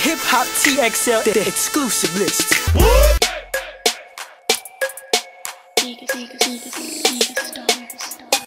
Hip hop TXL, the exclusive list. Seek, seek, seek, seek, seek.